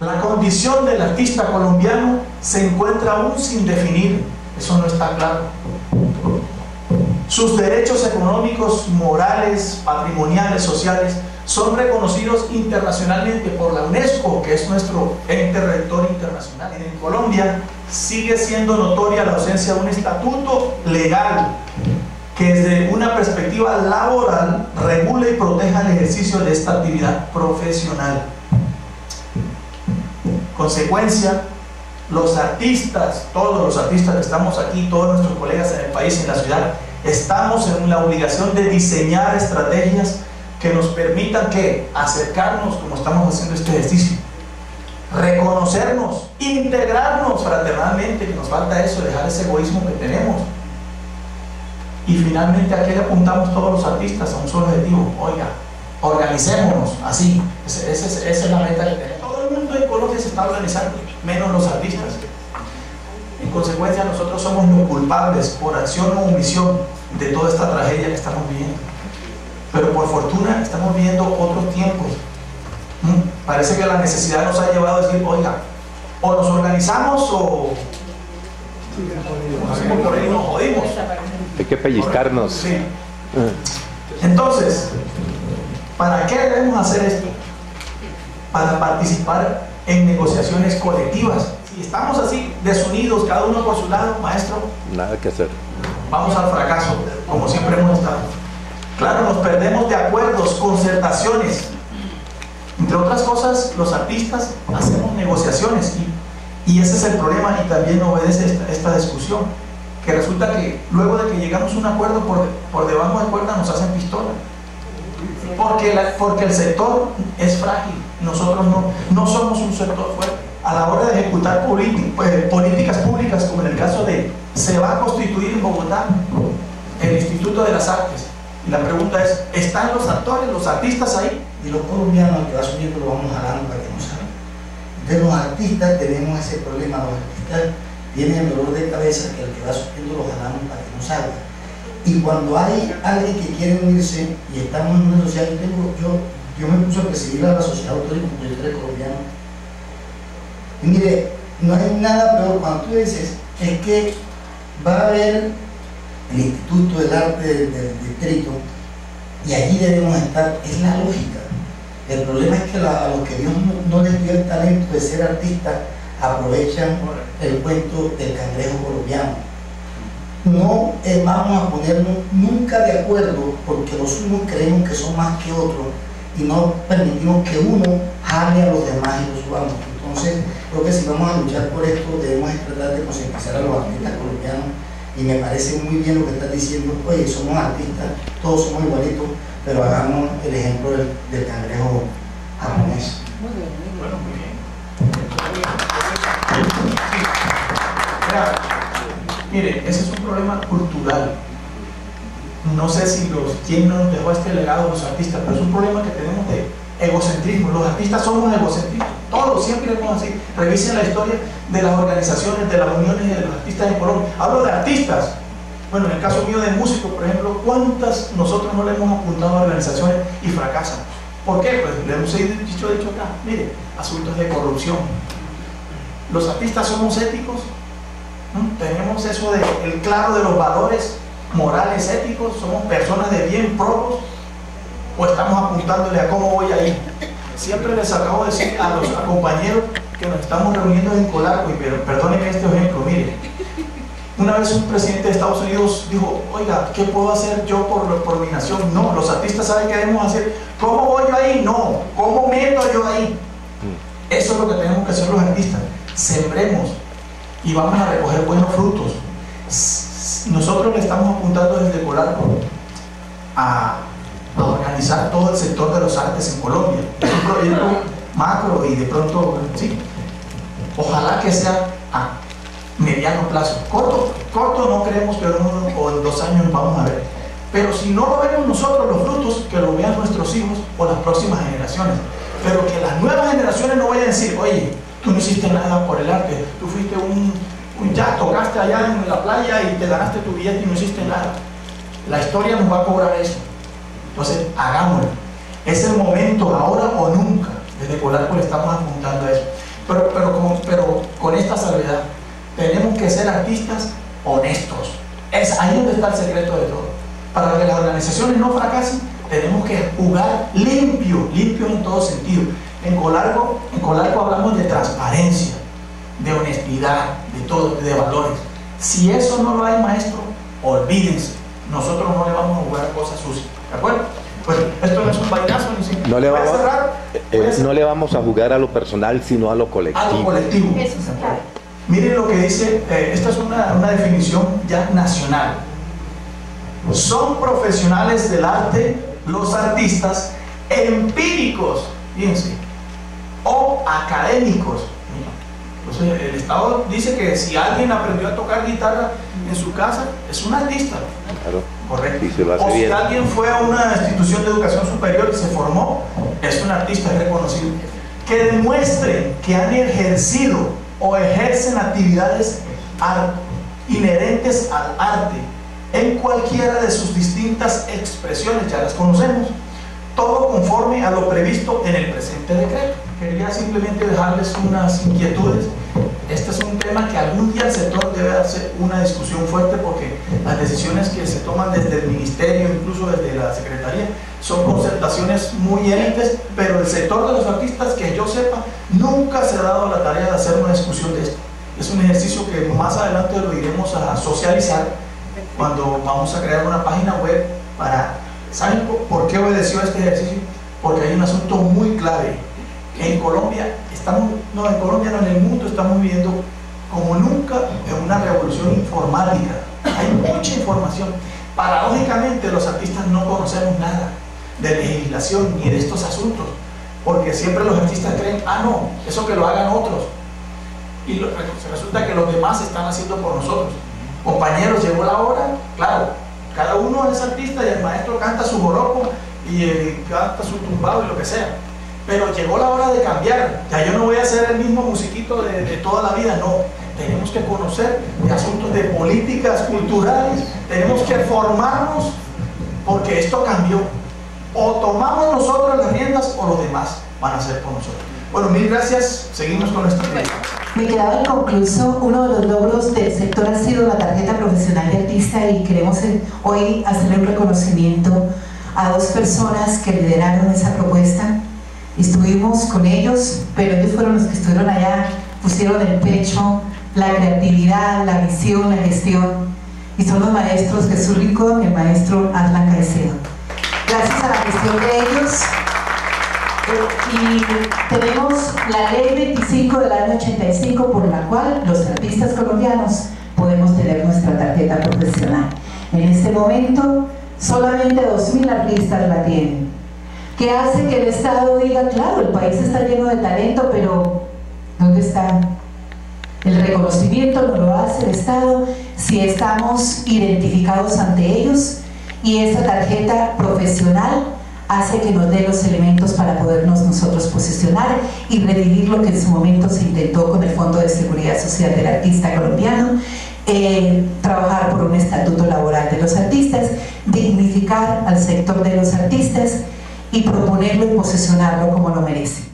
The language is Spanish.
La condición del artista colombiano se encuentra aún sin definir, eso no está claro. Sus derechos económicos, morales, patrimoniales, sociales, son reconocidos internacionalmente por la UNESCO, que es nuestro ente rector internacional. En Colombia sigue siendo notoria la ausencia de un estatuto legal que desde una perspectiva laboral regule y proteja el ejercicio de esta actividad profesional. Consecuencia, los artistas, todos los artistas que estamos aquí, todos nuestros colegas en el país en la ciudad, estamos en la obligación de diseñar estrategias que nos permitan que acercarnos como estamos haciendo este ejercicio, reconocernos, integrarnos fraternalmente, que nos falta eso, dejar ese egoísmo que tenemos. Y finalmente, ¿a qué le apuntamos todos los artistas? A un solo objetivo. Oiga, organicémonos así. Esa, es la meta que tenemos. Todo en Colombia se está organizando, menos los artistas. En consecuencia, nosotros somos los culpables por acción o omisión de toda esta tragedia que estamos viviendo. Pero por fortuna estamos viviendo otros tiempos. ¿Mm? Parece que la necesidad nos ha llevado a decir, oiga, o nos organizamos o por ahí nos jodimos. Hay que pellizcarnos. Sí. Entonces, ¿para qué debemos hacer esto? Para participar en negociaciones colectivas. Si estamos así, desunidos, cada uno por su lado, maestro. Nada que hacer. Vamos al fracaso, como siempre hemos estado. Claro, nos perdemos de acuerdos, concertaciones. Entre otras cosas, los artistas hacemos negociaciones y, y ese es el problema y también obedece esta, esta discusión que resulta que luego de que llegamos a un acuerdo por, por debajo de cuerda nos hacen pistola. Porque, porque el sector es frágil, nosotros no, no somos un sector fuerte. A la hora de ejecutar pues, políticas públicas, como en el caso de, se va a constituir en Bogotá el Instituto de las Artes. La pregunta es, ¿están los actores, los artistas ahí? Y los colombianos, que va subiendo, lo vamos jalando para que no salgan. De los artistas tenemos ese problema, los artistas tiene el dolor de cabeza que el que va sufriendo los jalamos para que no salga. Y cuando hay alguien que quiere unirse y estamos en una sociedad, yo, yo, yo me puse a presidir a la Sociedad Autónoma Colombiana. Y mire, no hay nada peor cuando tú dices, es que va a haber el Instituto del Arte del, Distrito y allí debemos estar, es la lógica. El problema es que a los que Dios no, no les dio el talento de ser artistas, aprovechan el cuento del cangrejo colombiano. No eh, vamos a ponernos nunca de acuerdo porque los unos creemos que son más que otros y no permitimos que uno jale a los demás y los subamos. Entonces, creo que si vamos a luchar por esto, debemos tratar de concientizar a los artistas colombianos y me parece muy bien lo que estás diciendo, oye, somos artistas, todos somos igualitos, pero hagamos el ejemplo del, del cangrejo japonés. Muy bien, muy bien. Mire, ese es un problema cultural. No sé si los, quién nos dejó este legado los artistas, pero es un problema que tenemos de egocentrismo. Los artistas somos egocentristas. Todos, siempre somos así. Revisen la historia de las organizaciones, de las uniones de los artistas en Colombia. Hablo de artistas. Bueno, en el caso mío de músico, por ejemplo, ¿cuántas nosotros no le hemos apuntado a organizaciones y fracasan? ¿Por qué? Pues le hemos dicho, dicho acá, mire, asuntos de corrupción. Los artistas somos éticos, tenemos eso de el claro de los valores morales, éticos, somos personas de bien probos o estamos apuntándole a cómo voy a ir. Siempre les acabo de decir a los compañeros que nos estamos reuniendo en Colarco, y perdónenme este ejemplo, mire, una vez un presidente de Estados Unidos dijo, oiga, ¿qué puedo hacer yo por, por mi nación? No, los artistas saben qué debemos hacer. ¿Cómo voy yo ahí? No, ¿cómo meto yo ahí? Mm. Eso es lo que tenemos que hacer los artistas. Sembremos y vamos a recoger buenos frutos. Nosotros le estamos apuntando desde Colarco a, organizar todo el sector de los artes en Colombia. Es un proyecto macro y de pronto, sí, ojalá que sea a mediano plazo. Corto, corto no creemos que en uno o en dos años vamos a ver. Pero si no lo vemos nosotros los frutos, que lo vean nuestros hijos o las próximas generaciones. Pero que las nuevas generaciones no vayan a decir, oye, tú no hiciste nada por el arte, tú fuiste un tocaste allá en la playa y te ganaste tu billete y no hiciste nada. La historia nos va a cobrar eso. Entonces, hagámoslo. Es el momento, ahora o nunca. Desde Colarco le estamos apuntando a eso. pero, pero, con, pero con esta salvedad. Tenemos que ser artistas honestos. Es ahí donde está el secreto de todo. Para que las organizaciones no fracasen, tenemos que jugar limpio, limpio en todo sentido. En Colarco, en Colarco hablamos de transparencia, de honestidad, de todo, de valores. Si eso no lo hay, maestro, olvídense. Nosotros no le vamos a jugar cosas sucias. ¿De acuerdo? Pues esto no es un vainazo, ni siquiera. No le, ¿Voy a vamos, cerrar? eh, ¿Voy a cerrar? no le vamos a jugar a lo personal, sino a lo Algo colectivo. colectivo. Eso es clave. Miren lo que dice, eh, esta es una, una definición ya nacional. Son profesionales del arte los artistas empíricos, fíjense, o académicos. Entonces, el Estado dice que si alguien aprendió a tocar guitarra en su casa, es un artista. Claro. Correcto. Y se lo hace o si bien. alguien fue a una institución de educación superior y se formó, es un artista, es reconocido. Que demuestren que han ejercido o ejercen actividades inherentes al arte en cualquiera de sus distintas expresiones, ya las conocemos, todo conforme a lo previsto en el presente decreto. Quería simplemente dejarles unas inquietudes. Este es un tema que algún día el sector debe hacer una discusión fuerte porque las decisiones que se toman desde el ministerio, incluso desde la secretaría, son concertaciones muy élites, pero el sector de los artistas, que yo sepa, nunca se ha dado la tarea de hacer una discusión de esto. Es un ejercicio que más adelante lo iremos a socializar cuando vamos a crear una página web para... ¿Saben por- qué obedeció este ejercicio? Porque hay un asunto muy clave. En Colombia, estamos, no, en Colombia no, en el mundo estamos viviendo como nunca en una revolución informática. Hay mucha información. Paradójicamente los artistas no conocemos nada de legislación ni de estos asuntos, porque siempre los artistas creen, ah, no, eso que lo hagan otros. Y lo- resulta que los demás están haciendo por nosotros. Compañeros, llegó la hora, claro, cada uno es artista y el maestro canta su joropo y eh, canta su tumbado y lo que sea. Pero llegó la hora de cambiar. Ya yo no voy a ser el mismo musiquito de, de toda la vida, no. Tenemos que conocer de asuntos de políticas culturales, tenemos que formarnos porque esto cambió. O tomamos nosotros las riendas o los demás van a hacer por nosotros. Bueno, mil gracias. Seguimos con nuestra actividad. Me quedaba inconcluso, uno de los logros del sector ha sido la tarjeta profesional de artista y queremos hoy hacer un reconocimiento a dos personas que lideraron esa propuesta. Estuvimos con ellos, pero ellos fueron los que estuvieron allá, pusieron el pecho, la creatividad, la visión, la gestión. Y son los maestros Jesús Rincón y el maestro Arlan Caicedo. Gracias a la gestión de ellos, y tenemos la ley 25 del año 85 por la cual los artistas colombianos podemos tener nuestra tarjeta profesional. En este momento solamente 2.000 artistas la tienen. ¿Qué hace que el Estado diga, claro, el país está lleno de talento, pero ¿dónde está? El reconocimiento no lo hace el Estado si estamos identificados ante ellos y esa tarjeta profesional hace que nos dé los elementos para podernos nosotros posicionar y revivir lo que en su momento se intentó con el Fondo de Seguridad Social del Artista Colombiano, eh, trabajar por un estatuto laboral de los artistas, dignificar al sector de los artistas y proponerlo y posicionarlo como lo merece.